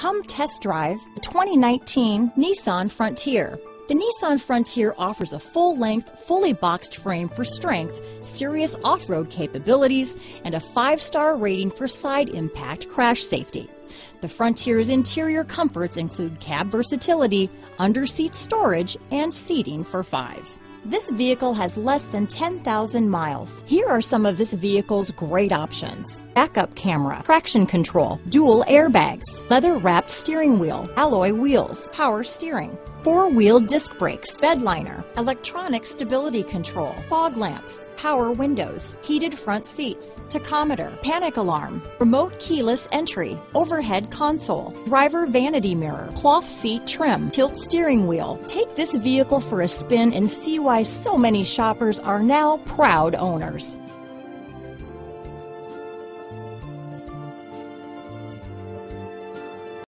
Come test drive the 2019 Nissan Frontier. The Nissan Frontier offers a full-length, fully boxed frame for strength, serious off-road capabilities, and a five-star rating for side impact crash safety. The Frontier's interior comforts include cab versatility, under-seat storage, and seating for five. This vehicle has less than 10,000 miles. Here are some of this vehicle's great options. Backup camera, traction control, dual airbags, leather wrapped steering wheel, alloy wheels, power steering, four-wheel disc brakes, bed liner, electronic stability control, fog lamps, power windows, heated front seats, tachometer, panic alarm, remote keyless entry, overhead console, driver vanity mirror, cloth seat trim, tilt steering wheel. Take this vehicle for a spin and see why so many shoppers are now proud owners.